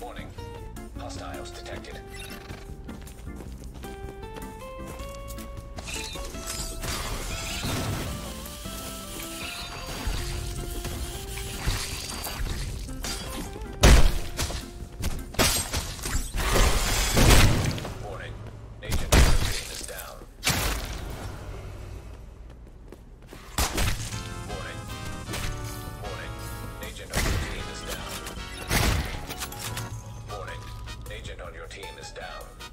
Warning. Hostiles detected. taking down.